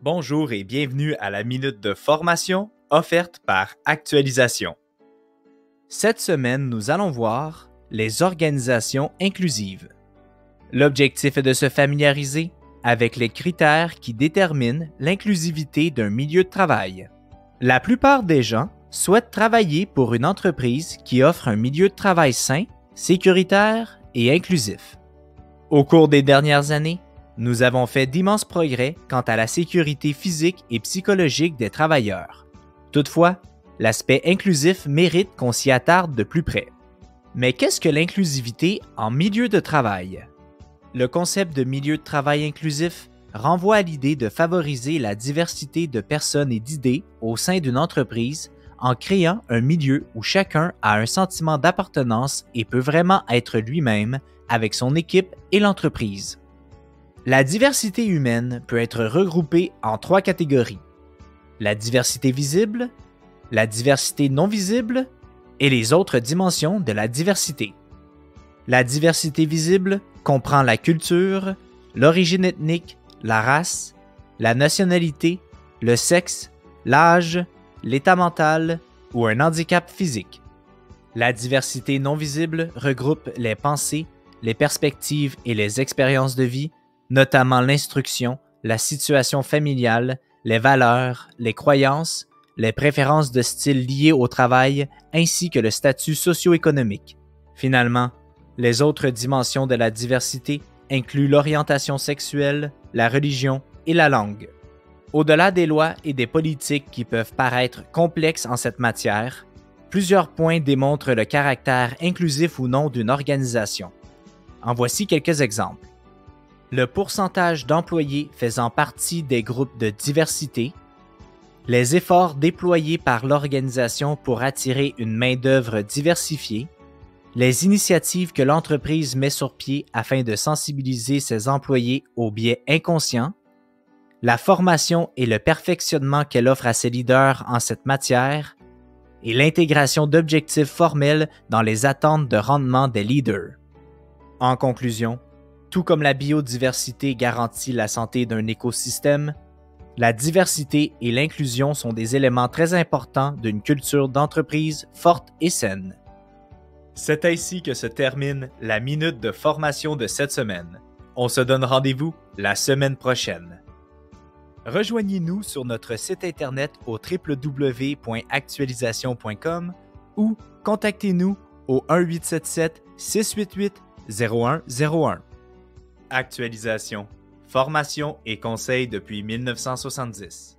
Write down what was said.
Bonjour et bienvenue à la minute de formation offerte par Actualisation. Cette semaine, nous allons voir les organisations inclusives. L'objectif est de se familiariser avec les critères qui déterminent l'inclusivité d'un milieu de travail. La plupart des gens souhaitent travailler pour une entreprise qui offre un milieu de travail sain, sécuritaire et inclusif. Au cours des dernières années, nous avons fait d'immenses progrès quant à la sécurité physique et psychologique des travailleurs. Toutefois, l'aspect inclusif mérite qu'on s'y attarde de plus près. Mais qu'est-ce que l'inclusivité en milieu de travail? Le concept de milieu de travail inclusif renvoie à l'idée de favoriser la diversité de personnes et d'idées au sein d'une entreprise en créant un milieu où chacun a un sentiment d'appartenance et peut vraiment être lui-même avec son équipe et l'entreprise. La diversité humaine peut être regroupée en trois catégories. La diversité visible, la diversité non visible et les autres dimensions de la diversité. La diversité visible comprend la culture, l'origine ethnique, la race, la nationalité, le sexe, l'âge, l'état mental ou un handicap physique. La diversité non visible regroupe les pensées, les perspectives et les expériences de vie notamment l'instruction, la situation familiale, les valeurs, les croyances, les préférences de style liées au travail ainsi que le statut socio-économique. Finalement, les autres dimensions de la diversité incluent l'orientation sexuelle, la religion et la langue. Au-delà des lois et des politiques qui peuvent paraître complexes en cette matière, plusieurs points démontrent le caractère inclusif ou non d'une organisation. En voici quelques exemples le pourcentage d'employés faisant partie des groupes de diversité, les efforts déployés par l'organisation pour attirer une main-d'œuvre diversifiée, les initiatives que l'entreprise met sur pied afin de sensibiliser ses employés aux biais inconscients, la formation et le perfectionnement qu'elle offre à ses leaders en cette matière, et l'intégration d'objectifs formels dans les attentes de rendement des leaders. En conclusion, tout comme la biodiversité garantit la santé d'un écosystème, la diversité et l'inclusion sont des éléments très importants d'une culture d'entreprise forte et saine. C'est ainsi que se termine la minute de formation de cette semaine. On se donne rendez-vous la semaine prochaine. Rejoignez-nous sur notre site internet au www.actualisation.com ou contactez-nous au 1877 688 0101. Actualisation, formation et conseils depuis 1970.